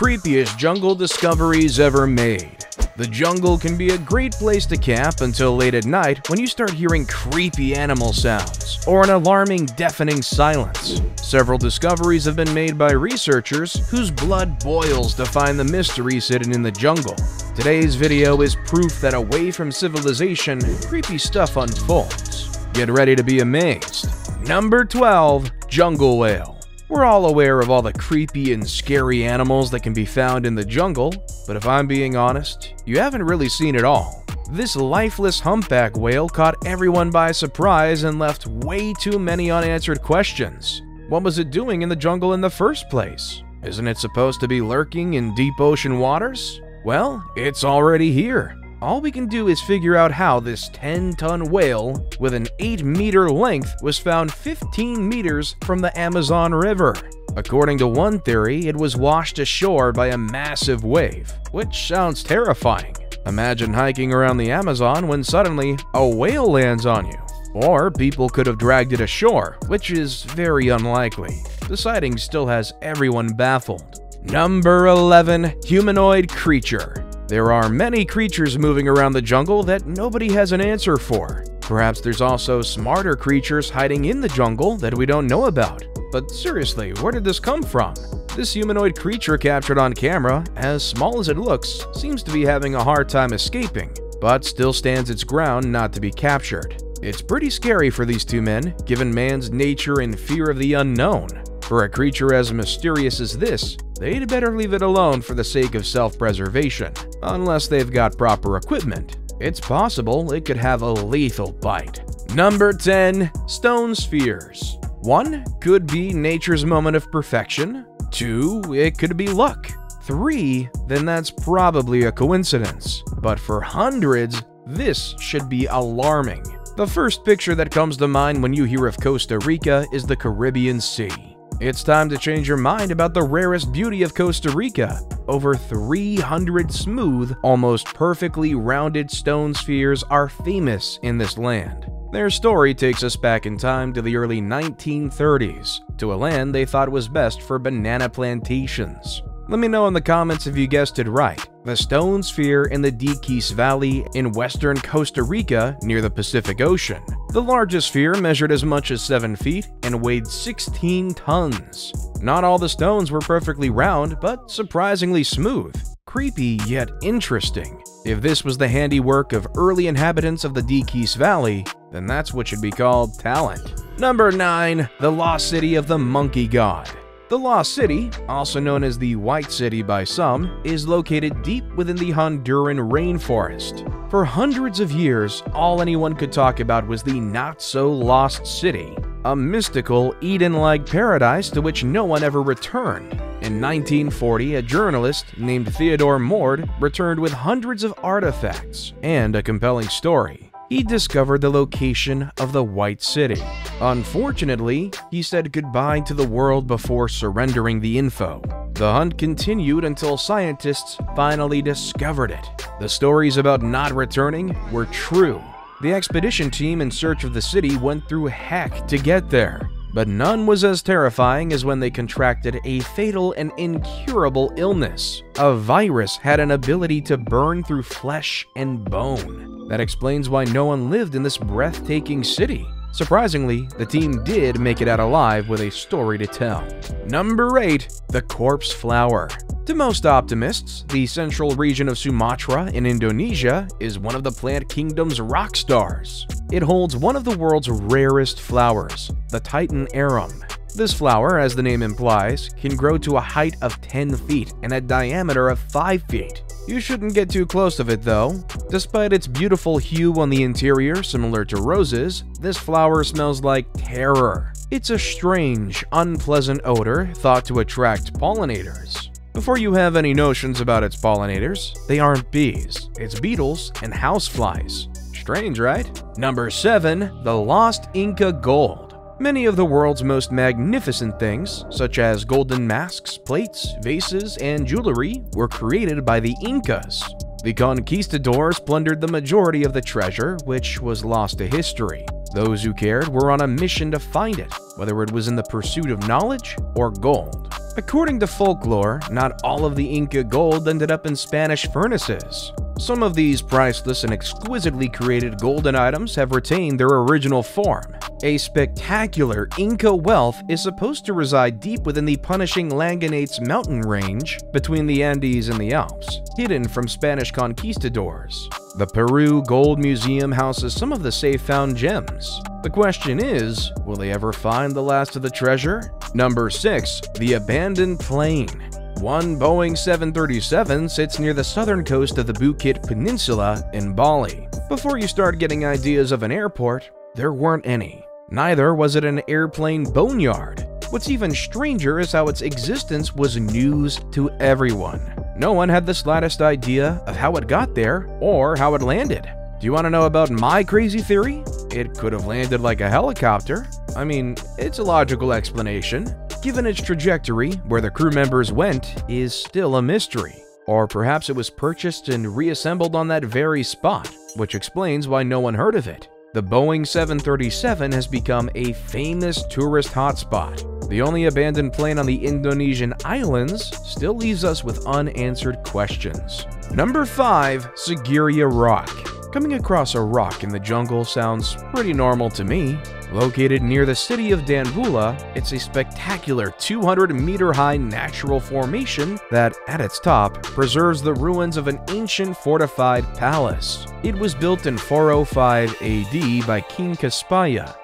creepiest jungle discoveries ever made. The jungle can be a great place to camp until late at night when you start hearing creepy animal sounds or an alarming, deafening silence. Several discoveries have been made by researchers whose blood boils to find the mysteries hidden in the jungle. Today's video is proof that away from civilization, creepy stuff unfolds. Get ready to be amazed. Number 12 Jungle Whale we're all aware of all the creepy and scary animals that can be found in the jungle, but if I'm being honest, you haven't really seen it all. This lifeless humpback whale caught everyone by surprise and left way too many unanswered questions. What was it doing in the jungle in the first place? Isn't it supposed to be lurking in deep ocean waters? Well, it's already here all we can do is figure out how this 10-ton whale with an 8-meter length was found 15 meters from the Amazon River. According to one theory, it was washed ashore by a massive wave, which sounds terrifying. Imagine hiking around the Amazon when suddenly a whale lands on you. Or people could have dragged it ashore, which is very unlikely. The sighting still has everyone baffled. Number 11 Humanoid Creature there are many creatures moving around the jungle that nobody has an answer for. Perhaps there's also smarter creatures hiding in the jungle that we don't know about. But seriously, where did this come from? This humanoid creature captured on camera, as small as it looks, seems to be having a hard time escaping, but still stands its ground not to be captured. It's pretty scary for these two men, given man's nature and fear of the unknown. For a creature as mysterious as this, they'd better leave it alone for the sake of self-preservation, unless they've got proper equipment. It's possible it could have a lethal bite. Number 10. Stone Spheres 1. Could be nature's moment of perfection. 2. It could be luck. 3. Then that's probably a coincidence. But for hundreds, this should be alarming. The first picture that comes to mind when you hear of Costa Rica is the Caribbean Sea. It's time to change your mind about the rarest beauty of Costa Rica. Over 300 smooth, almost perfectly rounded stone spheres are famous in this land. Their story takes us back in time to the early 1930s, to a land they thought was best for banana plantations. Let me know in the comments if you guessed it right. The Stone Sphere in the Diquis Valley in western Costa Rica near the Pacific Ocean. The largest sphere measured as much as 7 feet and weighed 16 tons. Not all the stones were perfectly round, but surprisingly smooth. Creepy yet interesting. If this was the handiwork of early inhabitants of the Diquis Valley, then that's what should be called talent. Number 9. The Lost City of the Monkey God the Lost City, also known as the White City by some, is located deep within the Honduran rainforest. For hundreds of years, all anyone could talk about was the not-so-lost city, a mystical, Eden-like paradise to which no one ever returned. In 1940, a journalist named Theodore Morde returned with hundreds of artifacts and a compelling story he discovered the location of the White City. Unfortunately, he said goodbye to the world before surrendering the info. The hunt continued until scientists finally discovered it. The stories about not returning were true. The expedition team in search of the city went through heck to get there. But none was as terrifying as when they contracted a fatal and incurable illness. A virus had an ability to burn through flesh and bone. That explains why no one lived in this breathtaking city. Surprisingly, the team did make it out alive with a story to tell. Number 8. The Corpse Flower To most optimists, the central region of Sumatra in Indonesia is one of the plant kingdom's rock stars. It holds one of the world's rarest flowers, the Titan arum. This flower, as the name implies, can grow to a height of 10 feet and a diameter of 5 feet. You shouldn't get too close of it though. Despite its beautiful hue on the interior similar to roses, this flower smells like terror. It's a strange, unpleasant odor thought to attract pollinators. Before you have any notions about its pollinators, they aren't bees, it's beetles and houseflies. Strange, right? Number 7. The Lost Inca Gold Many of the world's most magnificent things, such as golden masks, plates, vases, and jewelry, were created by the Incas. The conquistadors plundered the majority of the treasure, which was lost to history. Those who cared were on a mission to find it, whether it was in the pursuit of knowledge or gold. According to folklore, not all of the Inca gold ended up in Spanish furnaces. Some of these priceless and exquisitely created golden items have retained their original form. A spectacular Inca wealth is supposed to reside deep within the punishing Llanganates mountain range between the Andes and the Alps, hidden from Spanish conquistadors. The Peru Gold Museum houses some of the safe found gems. The question is, will they ever find the last of the treasure? Number 6. The Abandoned Plane one Boeing 737 sits near the southern coast of the Bukit Peninsula in Bali. Before you start getting ideas of an airport, there weren't any. Neither was it an airplane boneyard. What's even stranger is how its existence was news to everyone. No one had the slightest idea of how it got there or how it landed. Do you want to know about my crazy theory? It could have landed like a helicopter. I mean, it's a logical explanation given its trajectory, where the crew members went is still a mystery. Or perhaps it was purchased and reassembled on that very spot, which explains why no one heard of it. The Boeing 737 has become a famous tourist hotspot. The only abandoned plane on the Indonesian islands still leaves us with unanswered questions. Number 5. Sigiriya Rock Coming across a rock in the jungle sounds pretty normal to me. Located near the city of Dambulla, it's a spectacular 200 meter high natural formation that, at its top, preserves the ruins of an ancient fortified palace. It was built in 405 AD by King Kashyapa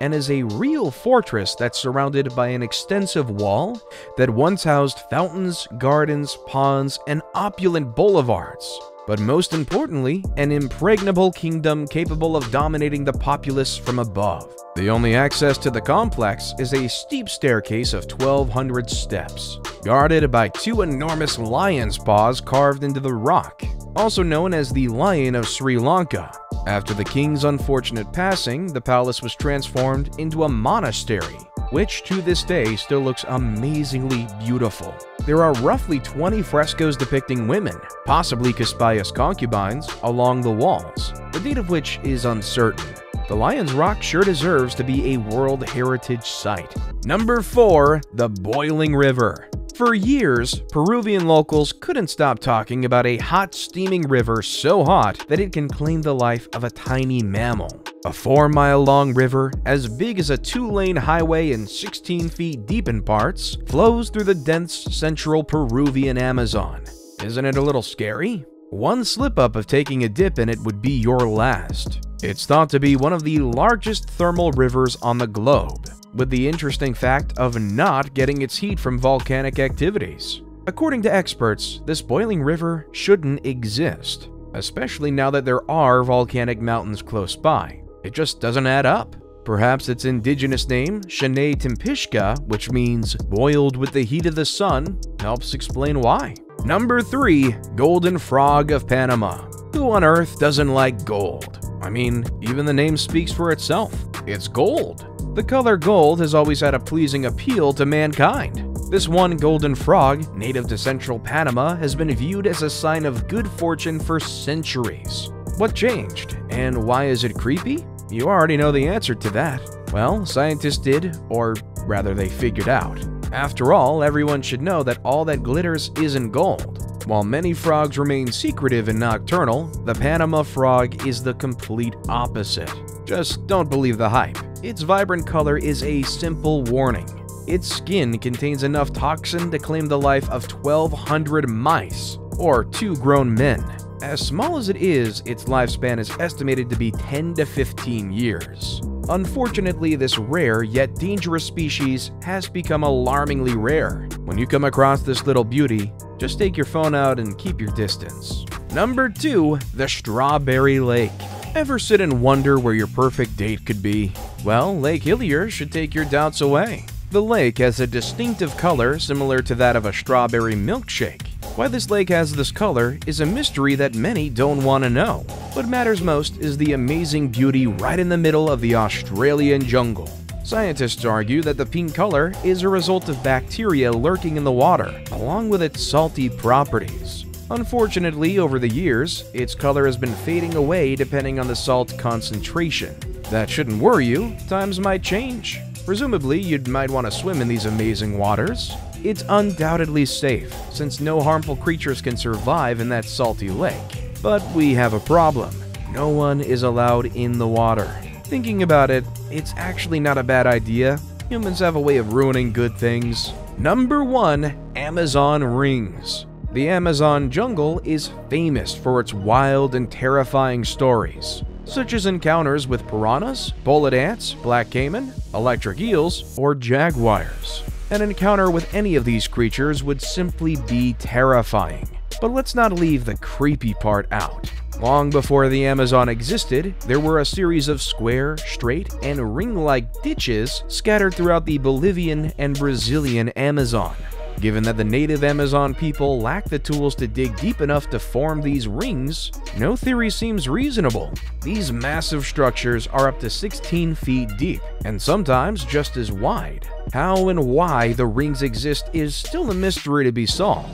and is a real fortress that's surrounded by an extensive wall that once housed fountains, gardens, ponds, and opulent boulevards but most importantly, an impregnable kingdom capable of dominating the populace from above. The only access to the complex is a steep staircase of 1,200 steps, guarded by two enormous lion's paws carved into the rock, also known as the Lion of Sri Lanka. After the king's unfortunate passing, the palace was transformed into a monastery, which to this day still looks amazingly beautiful. There are roughly 20 frescoes depicting women, possibly Kashyapa's concubines, along the walls, the date of which is uncertain. The Lion's Rock sure deserves to be a World Heritage Site. Number 4. The Boiling River for years, Peruvian locals couldn't stop talking about a hot steaming river so hot that it can claim the life of a tiny mammal. A 4-mile-long river, as big as a two-lane highway and 16 feet deep in parts, flows through the dense central Peruvian Amazon. Isn't it a little scary? One slip-up of taking a dip in it would be your last. It's thought to be one of the largest thermal rivers on the globe, with the interesting fact of not getting its heat from volcanic activities. According to experts, this boiling river shouldn't exist, especially now that there are volcanic mountains close by. It just doesn't add up. Perhaps its indigenous name, Shanay Timpishka, which means boiled with the heat of the sun, helps explain why. Number 3. Golden Frog of Panama Who on earth doesn't like gold? I mean, even the name speaks for itself. It's gold. The color gold has always had a pleasing appeal to mankind. This one golden frog, native to central Panama, has been viewed as a sign of good fortune for centuries. What changed, and why is it creepy? You already know the answer to that. Well, scientists did, or rather they figured out. After all, everyone should know that all that glitters isn't gold. While many frogs remain secretive and nocturnal, the Panama frog is the complete opposite. Just don't believe the hype. Its vibrant color is a simple warning. Its skin contains enough toxin to claim the life of 1,200 mice, or two grown men. As small as it is, its lifespan is estimated to be 10 to 15 years. Unfortunately, this rare yet dangerous species has become alarmingly rare. When you come across this little beauty, just take your phone out and keep your distance. Number 2. The Strawberry Lake Ever sit and wonder where your perfect date could be? Well, Lake Hillier should take your doubts away. The lake has a distinctive color similar to that of a strawberry milkshake. Why this lake has this color is a mystery that many don't want to know. What matters most is the amazing beauty right in the middle of the Australian jungle. Scientists argue that the pink color is a result of bacteria lurking in the water, along with its salty properties. Unfortunately, over the years, its color has been fading away depending on the salt concentration. That shouldn't worry you, times might change. Presumably, you might want to swim in these amazing waters. It's undoubtedly safe, since no harmful creatures can survive in that salty lake. But we have a problem. No one is allowed in the water. Thinking about it, it's actually not a bad idea. Humans have a way of ruining good things. Number 1. Amazon Rings The Amazon jungle is famous for its wild and terrifying stories, such as encounters with piranhas, bullet ants, black caiman, electric eels, or jaguars. An encounter with any of these creatures would simply be terrifying. But let's not leave the creepy part out. Long before the Amazon existed, there were a series of square, straight, and ring-like ditches scattered throughout the Bolivian and Brazilian Amazon. Given that the native Amazon people lack the tools to dig deep enough to form these rings, no theory seems reasonable. These massive structures are up to 16 feet deep, and sometimes just as wide. How and why the rings exist is still a mystery to be solved.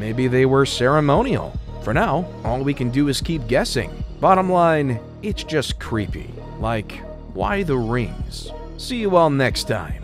Maybe they were ceremonial. For now, all we can do is keep guessing. Bottom line, it's just creepy. Like, why the rings? See you all next time.